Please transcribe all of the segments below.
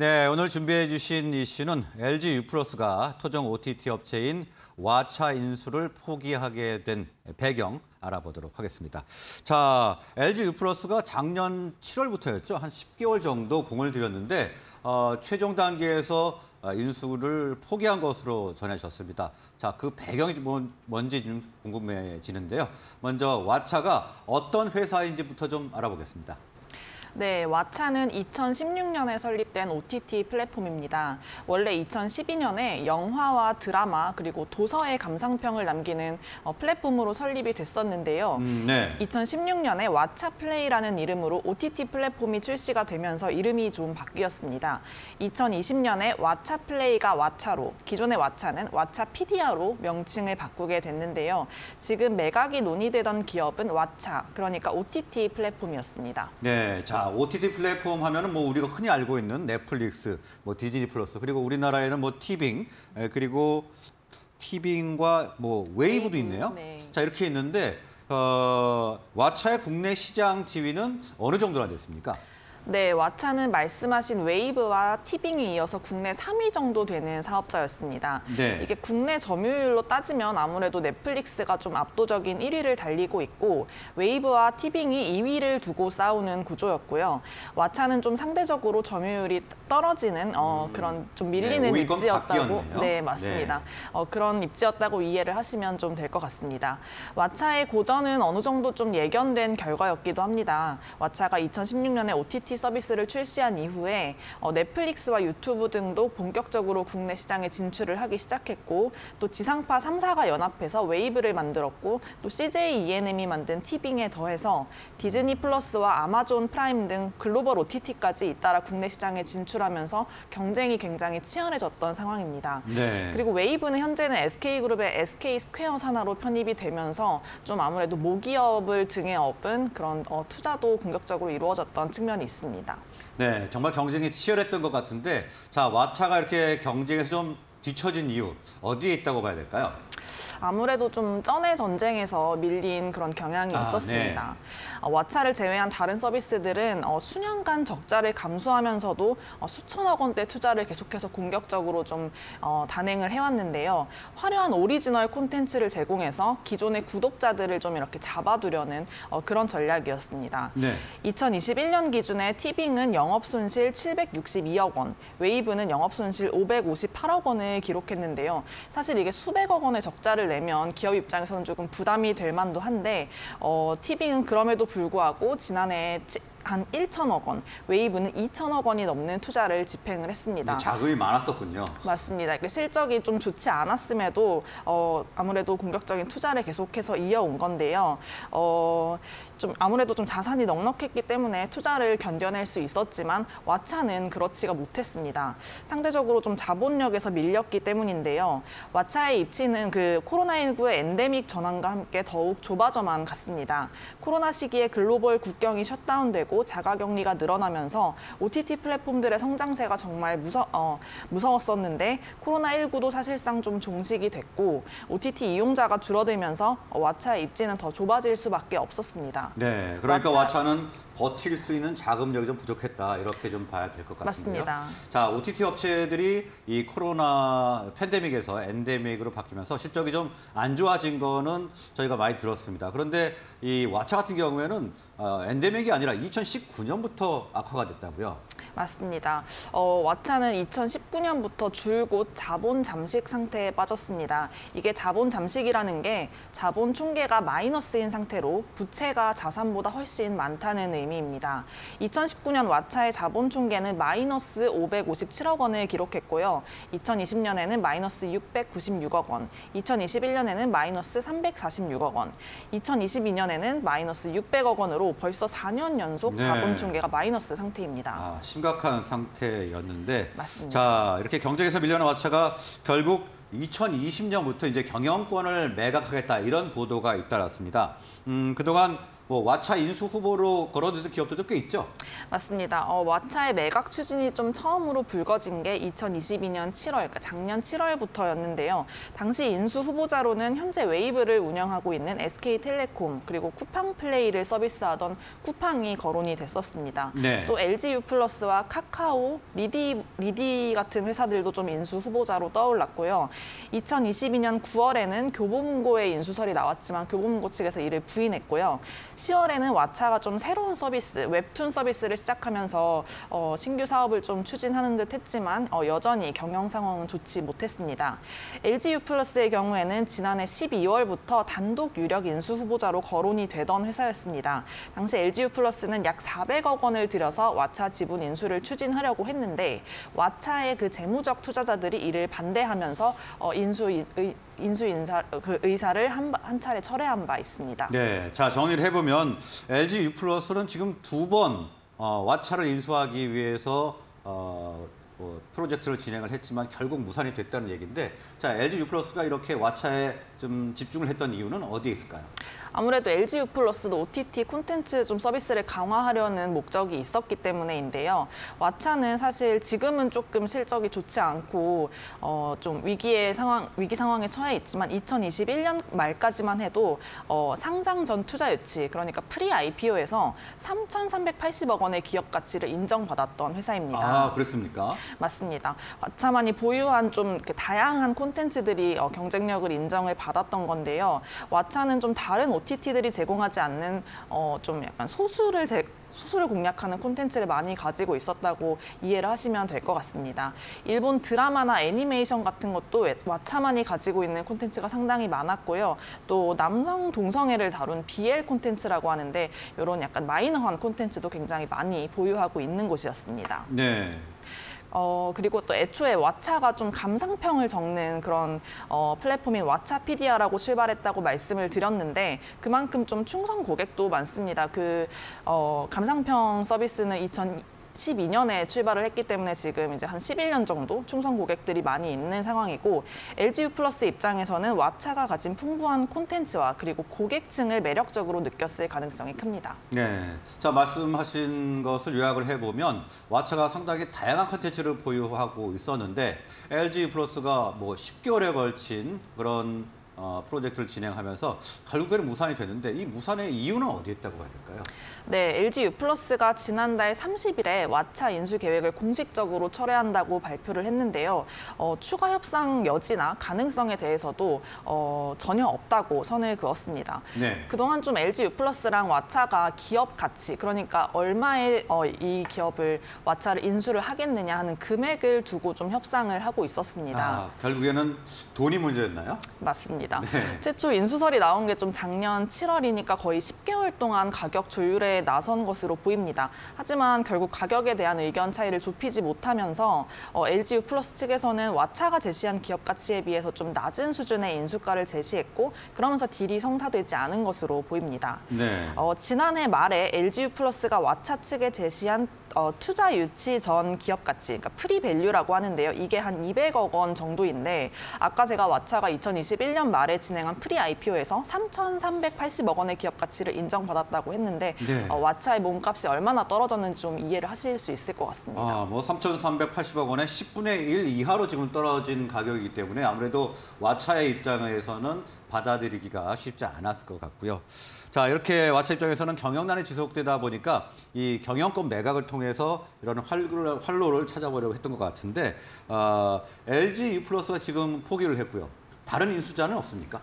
네, 오늘 준비해 주신 이슈는 LG U+가 토종 OTT 업체인 와차 인수를 포기하게 된 배경 알아보도록 하겠습니다. 자, LG U+가 작년 7월부터였죠. 한 10개월 정도 공을 들였는데 어, 최종 단계에서 어, 인수를 포기한 것으로 전해졌습니다. 자, 그 배경이 뭔- 뭔지 좀 궁금해지는데요. 먼저 와차가 어떤 회사인지부터 좀 알아보겠습니다. 네, 왓챠는 2016년에 설립된 OTT 플랫폼입니다. 원래 2012년에 영화와 드라마 그리고 도서의 감상평을 남기는 어, 플랫폼으로 설립이 됐었는데요. 음, 네. 2016년에 왓챠 플레이라는 이름으로 OTT 플랫폼이 출시가 되면서 이름이 좀 바뀌었습니다. 2020년에 왓챠 플레이가 왓챠로, 기존의 왓챠는 왓챠피디아로 명칭을 바꾸게 됐는데요. 지금 매각이 논의되던 기업은 왓챠, 그러니까 OTT 플랫폼이었습니다. 네, 자 OTT 플랫폼 하면은 뭐 우리가 흔히 알고 있는 넷플릭스, 뭐 디즈니 플러스 그리고 우리나라에는 뭐 티빙 에, 그리고 티빙과 뭐 웨이브도 웨이브, 있네요. 네. 자 이렇게 있는데 어, 왓챠의 국내 시장 지위는 어느 정도나 됐습니까? 네, 왓챠는 말씀하신 웨이브와 티빙에 이어서 국내 3위 정도 되는 사업자였습니다. 네. 이게 국내 점유율로 따지면 아무래도 넷플릭스가 좀 압도적인 1위를 달리고 있고 웨이브와 티빙이 2위를 두고 싸우는 구조였고요. 왓챠는 좀 상대적으로 점유율이 떨어지는 어, 그런 좀 밀리는 네, 입지였다고. 네, 맞습니다. 어, 그런 입지였다고 이해를 하시면 좀 될 것 같습니다. 왓챠의 고전은 어느 정도 좀 예견된 결과였기도 합니다. 왓챠가 2016년에 OTT 서비스를 출시한 이후에 어, 넷플릭스와 유튜브 등도 본격적으로 국내 시장에 진출을 하기 시작했고 또 지상파 3사가 연합해서 웨이브를 만들었고 또 CJ ENM이 만든 티빙에 더해서 디즈니 플러스와 아마존 프라임 등 글로벌 OTT까지 잇따라 국내 시장에 진출하면서 경쟁이 굉장히 치열해졌던 상황입니다. 네. 그리고 웨이브는 현재는 SK그룹의 SK 스퀘어 산하로 편입이 되면서 좀 아무래도 모기업을 등에 업은 그런 어, 투자도 공격적으로 이루어졌던 측면이 있습니다. 네, 정말 경쟁이 치열했던 것 같은데 자 왓챠가 이렇게 경쟁에서 좀 뒤처진 이유 어디에 있다고 봐야 될까요? 아무래도 좀 쩐의 전쟁에서 밀린 그런 경향이 아, 있었습니다. 어, 왓챠를 제외한 다른 서비스들은 어, 수년간 적자를 감수하면서도 어, 수천억 원대 투자를 계속해서 공격적으로 좀 어, 단행을 해왔는데요. 화려한 오리지널 콘텐츠를 제공해서 기존의 구독자들을 좀 이렇게 잡아두려는 어, 그런 전략이었습니다. 네. 2021년 기준에 티빙은 영업 손실 762억 원, 웨이브는 영업 손실 558억 원을 기록했는데요. 사실 이게 수백억 원의 적자를 내면 기업 입장에서는 조금 부담이 될 만도 한데 어, 티빙은 그럼에도 불구하고 지난해 치- 한 1천억 원, 웨이브는 2천억 원이 넘는 투자를 집행을 했습니다. 자금이 많았었군요. 맞습니다. 이게 실적이 좀 좋지 않았음에도 어, 아무래도 공격적인 투자를 계속해서 이어온 건데요. 어, 좀 아무래도 좀 자산이 넉넉했기 때문에 투자를 견뎌낼 수 있었지만 왓챠는 그렇지가 못했습니다. 상대적으로 좀 자본력에서 밀렸기 때문인데요. 왓챠의 입지는 그 코로나19의 엔데믹 전환과 함께 더욱 좁아져만 갔습니다. 코로나 시기에 글로벌 국경이 셧다운되고 자가격리가 늘어나면서 OTT 플랫폼들의 성장세가 정말 무서, 어, 무서웠었는데 코로나19도 사실상 좀 종식이 됐고 OTT 이용자가 줄어들면서 어, 왓챠의 입지는 더 좁아질 수밖에 없었습니다. 네, 그러니까 왓챠- 왓챠는 버틸 수 있는 자금력이 좀 부족했다 이렇게 좀 봐야 될 것 같은데요. 맞습니다. 자, OTT 업체들이 이 코로나 팬데믹에서 엔데믹으로 바뀌면서 실적이 좀 안 좋아진 거는 저희가 많이 들었습니다. 그런데 이 왓챠 같은 경우에는 어, 엔데믹이 아니라 2019년부터 악화가 됐다고요. 맞습니다. 어, 왓챠는 2019년부터 줄곧 자본 잠식 상태에 빠졌습니다. 이게 자본 잠식이라는 게 자본 총계가 마이너스인 상태로 부채가 자산보다 훨씬 많다는 의미입니다. 2019년 왓챠의 자본 총계는 마이너스 557억 원을 기록했고요. 2020년에는 마이너스 696억 원, 2021년에는 마이너스 346억 원, 2022년에는 마이너스 600억 원으로 벌써 4년 연속 네. 자본 총계가 마이너스 상태입니다. 아, 심각한 상태였는데 맞습니다. 자, 이렇게 경쟁에서 밀려난 왓챠가 결국 2020년부터 이제 경영권을 매각하겠다 이런 보도가 잇따랐습니다. 음, 그동안 뭐 왓챠 인수 후보로 거론되는 기업들도 꽤 있죠. 맞습니다. 어, 왓챠의 매각 추진이 좀 처음으로 불거진 게 2022년 7월, 그러니까 작년 7월부터였는데요. 당시 인수 후보자로는 현재 웨이브를 운영하고 있는 SK텔레콤 그리고 쿠팡플레이를 서비스하던 쿠팡이 거론이 됐었습니다. 네. 또 LG U+와 카카오, 리디, 리디 같은 회사들도 좀 인수 후보자로 떠올랐고요. 2022년 9월에는 교보문고의 인수설이 나왔지만 교보문고 측에서 이를 부인했고요. 10월에는 왓차가 좀 새로운 서비스, 웹툰 서비스를 시작하면서 어, 신규 사업을 좀 추진하는 듯 했지만 어, 여전히 경영 상황은 좋지 못했습니다. LG U+의 경우에는 지난해 12월부터 단독 유력 인수 후보자로 거론이 되던 회사였습니다. 당시 LG U+는 약 400억 원을 들여서 왓차 지분 인수를 추진하려고 했는데 왓차의 그 재무적 투자자들이 이를 반대하면서 어, 인수 의, 인수 인사 그 의사를 한, 바- 한 차례 철회한 바 있습니다. 네, 자 정리를 해보면 LG U+는 지금 두번 어, 왓차를 인수하기 위해서 어, 뭐, 프로젝트를 진행을 했지만 결국 무산이 됐다는 얘기인데, 자 LG U+가 이렇게 왓차에 좀 집중을 했던 이유는 어디에 있을까요? 아무래도 LG U+도 OTT 콘텐츠 좀 서비스를 강화하려는 목적이 있었기 때문에인데요. 왓챠는 사실 지금은 조금 실적이 좋지 않고 어, 좀 위기의 상황 위기 상황에 처해 있지만 2021년 말까지만 해도 어, 상장 전 투자 유치 그러니까 pre-IPO에서 3,380억 원의 기업 가치를 인정받았던 회사입니다. 아, 그렇습니까? 맞습니다. 왓챠만이 보유한 좀 다양한 콘텐츠들이 어, 경쟁력을 인정을 받았던 건데요. 왓챠는 좀 다른 OTT들이 제공하지 않는 어, 좀 약간 소수를 제, 소수를 공략하는 콘텐츠를 많이 가지고 있었다고 이해를 하시면 될 것 같습니다. 일본 드라마나 애니메이션 같은 것도 왓챠만이 가지고 있는 콘텐츠가 상당히 많았고요. 또 남성 동성애를 다룬 BL 콘텐츠라고 하는데 이런 약간 마이너한 콘텐츠도 굉장히 많이 보유하고 있는 곳이었습니다. 네. 어, 그리고 또 애초에 왓챠가 좀 감상평을 적는 그런 어, 플랫폼인 왓챠피디아라고 출발했다고 말씀을 드렸는데 그만큼 좀 충성 고객도 많습니다. 그 어, 감상평 서비스는 2012년에 출발을 했기 때문에 지금 이제 한 11년 정도 충성 고객들이 많이 있는 상황이고 LG U 플러스 입장에서는 왓챠가 가진 풍부한 콘텐츠와 그리고 고객층을 매력적으로 느꼈을 가능성이 큽니다. 네. 자, 말씀하신 것을 요약을 해보면 왓차가 상당히 다양한 컨텐츠를 보유하고 있었는데 LG 플러스가 뭐 10개월에 걸친 그런 어, 프로젝트를 진행하면서 결국에는 무산이 됐는데 이 무산의 이유는 어디에 있다고 해야 될까요? 네, LG U 플러스가 지난달 30일에 왓챠 인수 계획을 공식적으로 철회한다고 발표를 했는데요. 어, 추가 협상 여지나 가능성에 대해서도 어, 전혀 없다고 선을 그었습니다. 네. 그동안 좀 LG U 플러스랑 왓챠가 기업 가치, 그러니까 얼마에 어, 이 기업을 왓챠를 인수를 하겠느냐 하는 금액을 두고 좀 협상을 하고 있었습니다. 아, 결국에는 돈이 문제였나요? 맞습니다. 네. 최초 인수설이 나온 게 좀 작년 7월이니까 거의 10개월 동안 가격 조율에 나선 것으로 보입니다. 하지만 결국 가격에 대한 의견 차이를 좁히지 못하면서 어, LG U 플러스 측에서는 왓챠가 제시한 기업 가치에 비해서 좀 낮은 수준의 인수가를 제시했고 그러면서 딜이 성사되지 않은 것으로 보입니다. 네. 어, 지난해 말에 LG U 플러스가 왓챠 측에 제시한 어, 투자 유치 전 기업 가치, 그러니까 pre-value라고 하는데요. 이게 한 200억 원 정도인데 아까 제가 왓챠가 2021년 말에 진행한 pre IPO에서 3,380억 원의 기업 가치를 인정받았다고 했는데 네. 어, 왓챠의 몸값이 얼마나 떨어졌는지 좀 이해를 하실 수 있을 것 같습니다. 아, 뭐 3,380억 원에 10분의 1 이하로 지금 떨어진 가격이기 때문에 아무래도 왓챠의 입장에서는 받아들이기가 쉽지 않았을 것 같고요. 자, 이렇게 왓챠 입장에서는 경영난이 지속되다 보니까 이 경영권 매각을 통해서 이런 활로를, 활로를 찾아보려고 했던 것 같은데 어, LG U 플러스가 지금 포기를 했고요. 다른 인수자는 없습니까?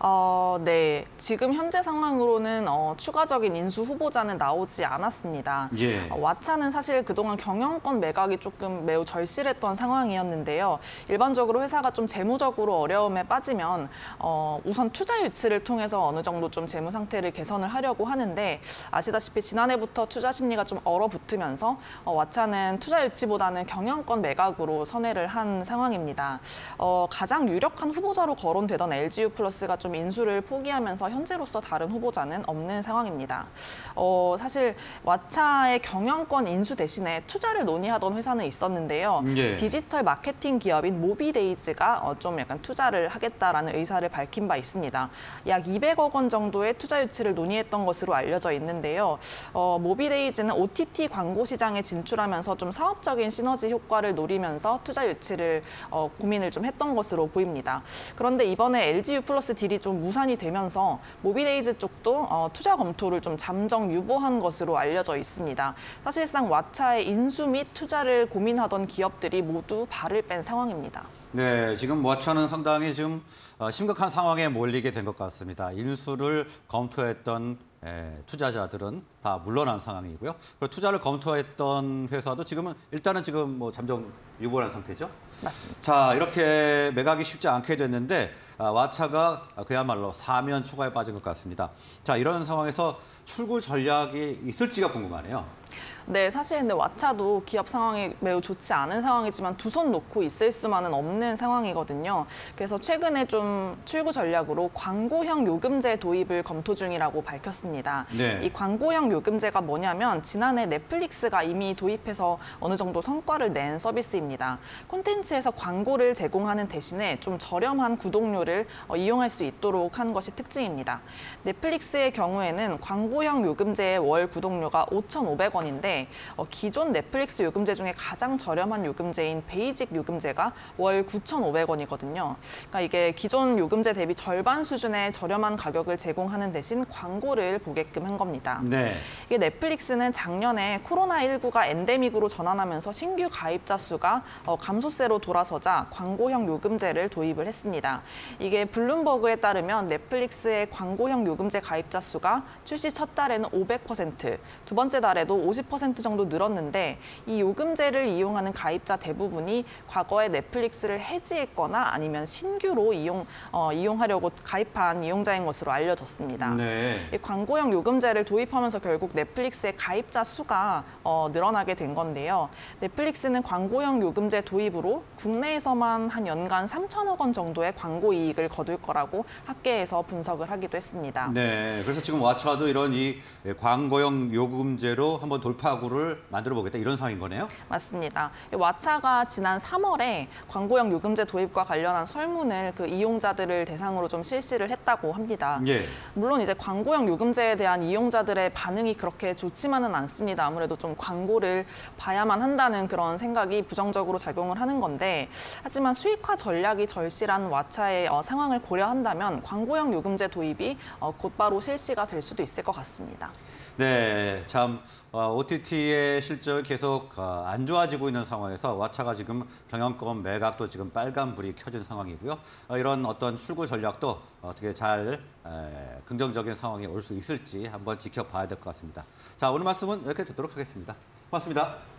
어, 네. 지금 현재 상황으로는 어, 추가적인 인수 후보자는 나오지 않았습니다. 예. 어, 왓챠는 사실 그동안 경영권 매각이 조금 매우 절실했던 상황이었는데요. 일반적으로 회사가 좀 재무적으로 어려움에 빠지면 어, 우선 투자 유치를 통해서 어느 정도 좀 재무 상태를 개선을 하려고 하는데 아시다시피 지난해부터 투자 심리가 좀 얼어붙으면서 어, 왓챠는 투자 유치보다는 경영권 매각으로 선회를 한 상황입니다. 어, 가장 유력한 후보자로 거론되던 LG U 플러스가 좀좀 인수를 포기하면서 현재로서 다른 후보자는 없는 상황입니다. 어, 사실 왓차의 경영권 인수 대신에 투자를 논의하던 회사는 있었는데요. 예. 디지털 마케팅 기업인 모비데이즈가 어, 좀 약간 투자를 하겠다라는 의사를 밝힌 바 있습니다. 약 200억 원 정도의 투자 유치를 논의했던 것으로 알려져 있는데요. 어, 모비데이즈는 OTT 광고 시장에 진출하면서 좀 사업적인 시너지 효과를 노리면서 투자 유치를 어, 고민을 좀 했던 것으로 보입니다. 그런데 이번에 LG유플러스 deal이 좀 무산이 되면서 모비데이즈 쪽도 어, 투자 검토를 좀 잠정 유보한 것으로 알려져 있습니다. 사실상 왓챠의 인수 및 투자를 고민하던 기업들이 모두 발을 뺀 상황입니다. 네, 지금 왓챠는 상당히 지금 어, 심각한 상황에 몰리게 된 것 같습니다. 인수를 검토했던 에, 투자자들은 다 물러난 상황이고요. 그리고 투자를 검토했던 회사도 지금은 일단은 지금 뭐 잠정 유보한 상태죠. 맞습니다. 자, 이렇게 매각이 쉽지 않게 됐는데 아, 왓차가 그야말로 사면 초과에 빠진 것 같습니다. 자, 이런 상황에서 출구 전략이 있을지가 궁금하네요. 네, 사실 근데 왓차도 기업 상황이 매우 좋지 않은 상황이지만 두 손 놓고 있을 수만은 없는 상황이거든요. 그래서 최근에 좀 출구 전략으로 광고형 요금제 도입을 검토 중이라고 밝혔습니다. 네. 이 광고형 요금제가 뭐냐면 지난해 넷플릭스가 이미 도입해서 어느 정도 성과를 낸 서비스입니다. 콘텐츠에서 광고를 제공하는 대신에 좀 저렴한 구독료를 어, 이용할 수 있도록 한 것이 특징입니다. 넷플릭스의 경우에는 광고형 요금제의 월 구독료가 5,500원인데 어, 기존 넷플릭스 요금제 중에 가장 저렴한 요금제인 basic 요금제가 월 9,500원이거든요. 그러니까 이게 기존 요금제 대비 절반 수준의 저렴한 가격을 제공하는 대신 광고를 보게끔 한 겁니다. 네. 이게 넷플릭스는 작년에 코로나19가 엔데믹으로 전환하면서 신규 가입자 수가 어, 감소세로 돌아서자 광고형 요금제를 도입을 했습니다. 이게 블룸버그에 따르면 넷플릭스의 광고형 요금제 가입자 수가 출시 첫 달에는 500%, 두 번째 달에도 50% 정도 늘었는데 이 요금제를 이용하는 가입자 대부분이 과거에 넷플릭스를 해지했거나 아니면 신규로 이용, 어, 이용하려고 가입한 이용자인 것으로 알려졌습니다. 네. 이 광고형 요금제를 도입하면서 결국 넷플릭스의 가입자 수가 어, 늘어나게 된 건데요. 넷플릭스는 광고형 요금제 도입으로 국내에서만 한 연간 3천억 원 정도의 광고 이익을 거둘 거라고 학계에서 분석을 하기도 했습니다. 네, 그래서 지금 왓차도 이런 이 광고형 요금제로 한번 돌파 구를 만들어 보겠다 이런 상황인 거네요. 맞습니다. 이 왓차가 지난 3월에 광고형 요금제 도입과 관련한 설문을 그 이용자들을 대상으로 좀 실시를 했다고 합니다. 예. 물론 이제 광고형 요금제에 대한 이용자들의 반응이 그렇게 좋지만은 않습니다. 아무래도 좀 광고를 봐야만 한다는 그런 생각이 부정적으로 작용을 하는 건데 하지만 수익화 전략이 절실한 왓차의 어, 상황을 고려한다면 광고형 요금제 도입이 어, 곧바로 실시가 될 수도 있을 것 같습니다. 네, 참 어, OTT의 실적 계속 어, 안 좋아지고 있는 상황에서 왓차가 지금 경영권 매각도 지금 빨간 불이 켜진 상황이고요. 어, 이런 어떤 출구 전략도 어떻게 잘 에, 긍정적인 상황이 올 수 있을지 한번 지켜봐야 될 것 같습니다. 자, 오늘 말씀은 여기까지 듣도록 하겠습니다. 고맙습니다.